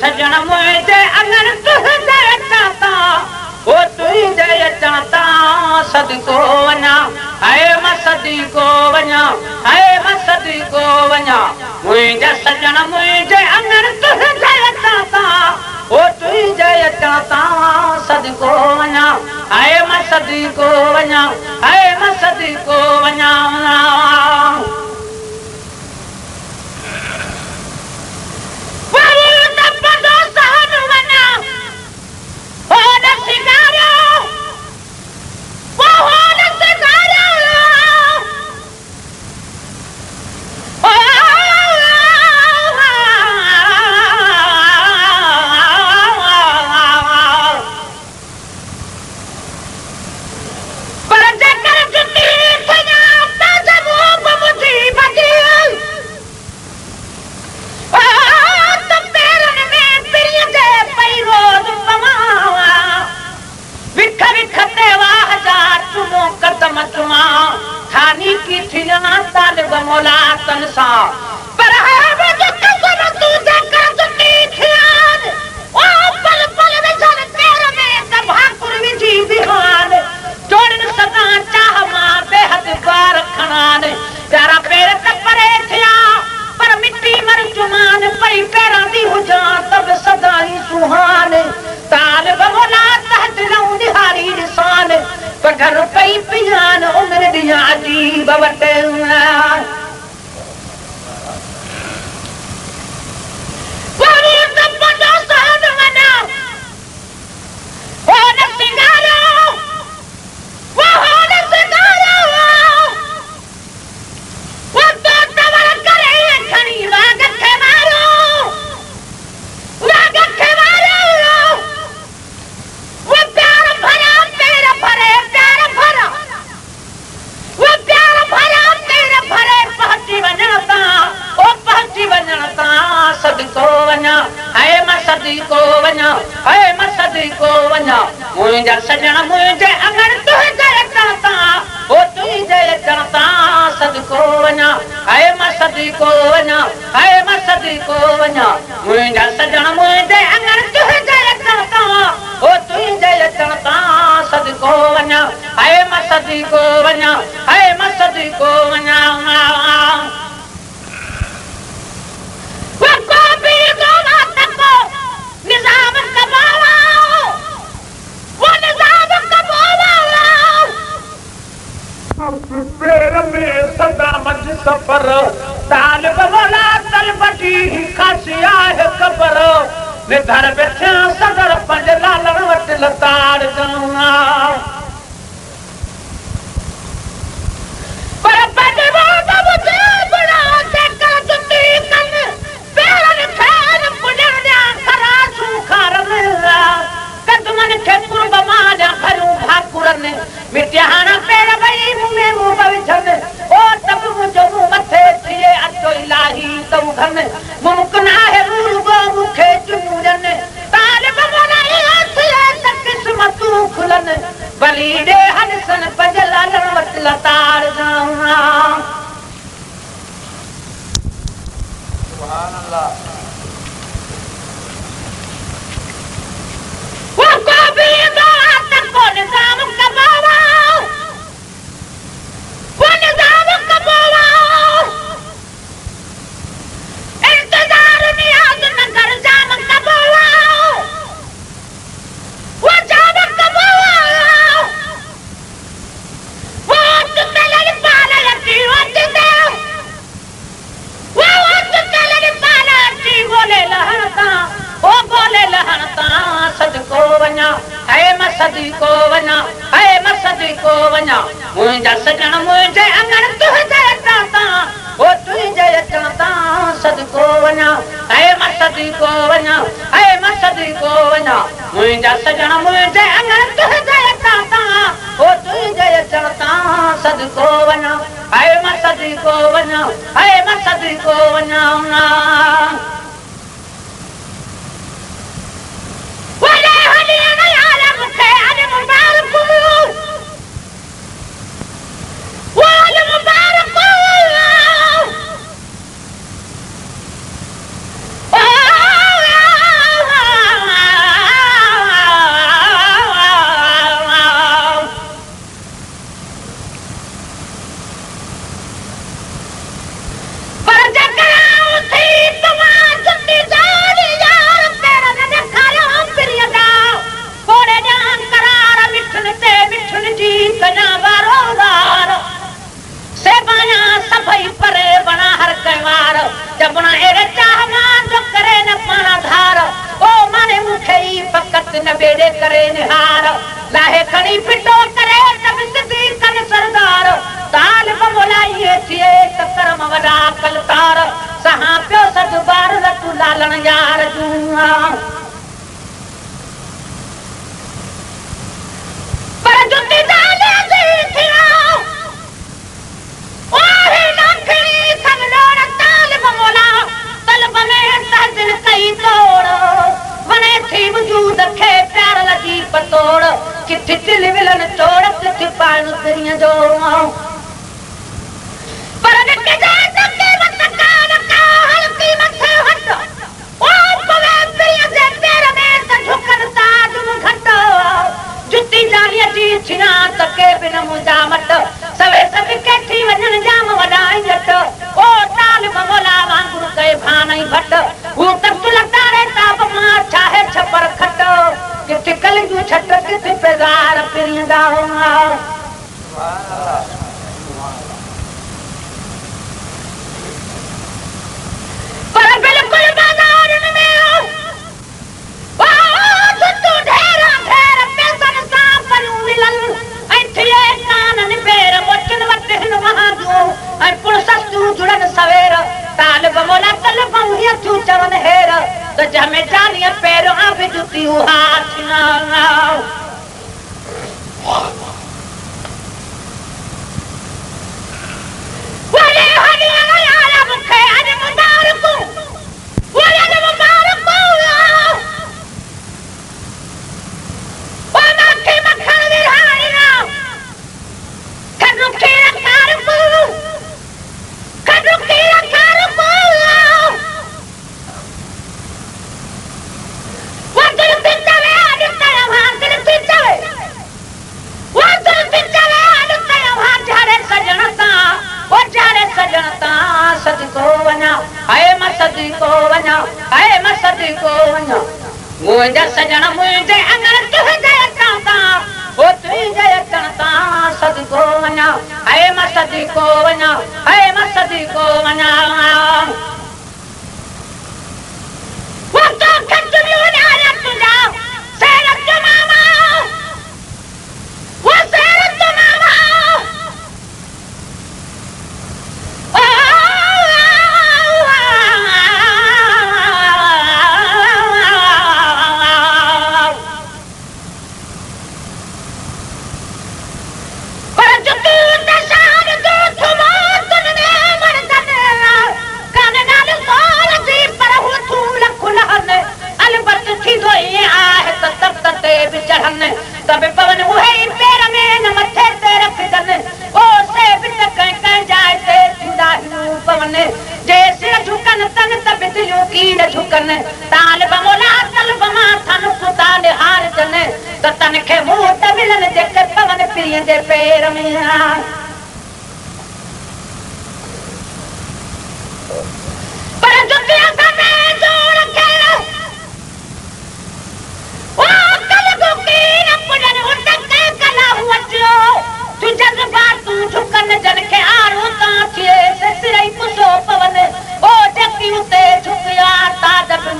सजण मुंहिंजे तुंहिंजे अचां ओ तुंहिंजे अचां था सदी को वञा हाय मां सदी को वञा सदी को वञा मुंहिंजा सजण मुंहिंजे अङण तुंहिंजे अचां था ओ तुंहिंजे अचां था सदी को वञा हाय मां सदी को वञा हाय मां सदी को वञा منهنجا سجڻ منهنجي اڱڻ تنهنجي اچڻ تان او تنهنجي اچڻ تان سدڪو وڃان هاءِ مان سدڪو وڃان هاءِ مان سدڪو وڃان منهنجا سجڻ منهنجي اڱڻ تنهنجي اچڻ تان او تنهنجي اچڻ تان سدڪو وڃان هاءِ مان سدڪو وڃان هاءِ مان سدڪو وڃان سیرے میں صدا مجھ سفر طالب رولا طلب دي خاصي ہے قبر ويھر بيٺا صدر پر لالن وٹ لتاڑ جاؤںا پر پٹے مو تو بچو بڑا تک کر جندي کل پیر ر پیر بولا سارا سوکھا رلا قدمن کي پر بمانا una सदी को वना हाय म सदी को वना मुंजा सजन मुजे अंगण तुह जे चाता ओ तुह जे चाता सदी को वना हाय म सदी को वना हाय म सदी को वना मुंजा सजन मुजे अंगण तुह जे चाता ओ तुह जे चाता सदी को वना हाय म सदी को वना हाय म सदी को वना Ah! love. منهنجا سجڻ منهنجي انگڻ تنهنجي اچڻ تان او تنهنجي اچڻ تان سدڪو وڃان هي مان سدڪو وڃان هي مان سدڪو وڃان وقت کٽ ۾ وڃان رک جا سير جمع झुकन तन तब तिलो कीड़ झुकन ताल बमोला तल बमा थन फुता ने हार जन त तन के मुंह त मिलन जे के पवन प्रिय जे पैर में आ पर जो के जोड़ के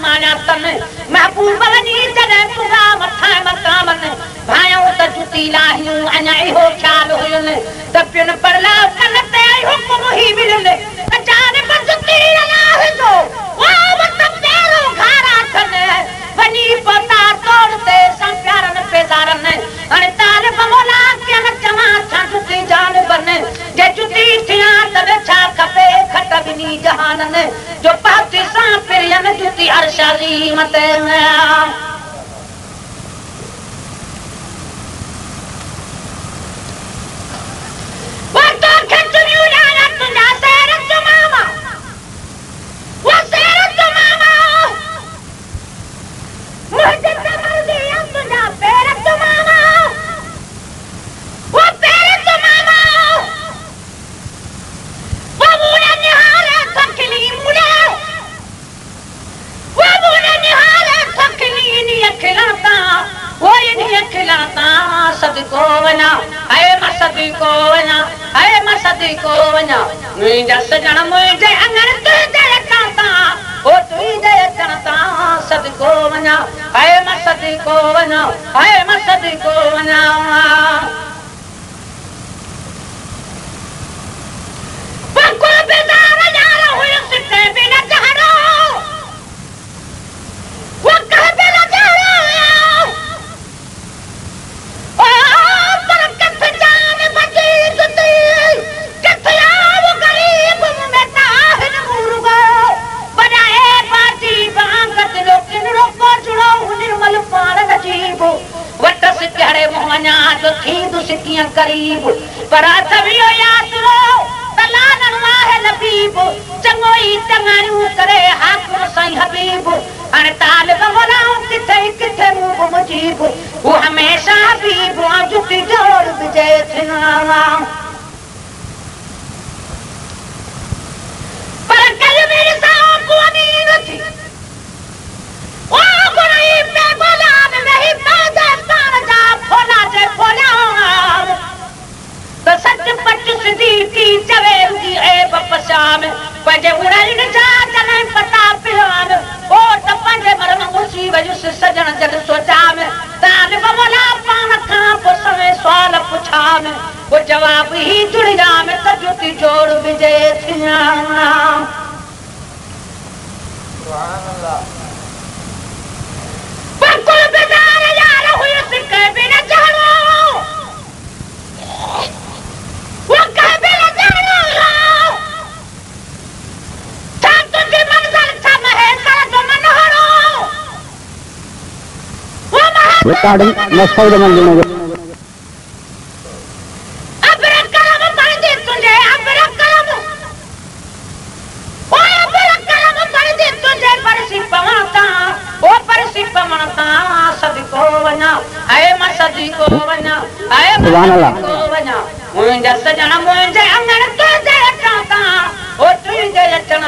مايا تن مهبوبن جي جڏهن پڳا مٿان مٿان وڃ ڀايون ته جتي لاهيون اڃا اهو خيال هين ته پين پرلا ڪن تي حڪم ಮಾಡ್ತೇನೆ वञा हे मां सदी को वञा हे मां सदी को वञा मुंहिंजा सजण मुंहिंजे अङण तुंहिंजे अचण तां ओ तुंहिंजे अचण तां सदको वञा हे मां सदी को वञा हे मां सदी को वञा पको बेदा نيبو هاڻي تال ڳمرائو ڪٿي ڪٿي مون گهمجي به هو هميشه بوا جٽي جوڙ به جئي ٿيا واللہ پر کو بيدار يا توي کو ونا ائے سبحان اللہ توي کو ونا مون ڏس ته جنم مون جا امنا ڪو جڙا ڪا او توي جي رتن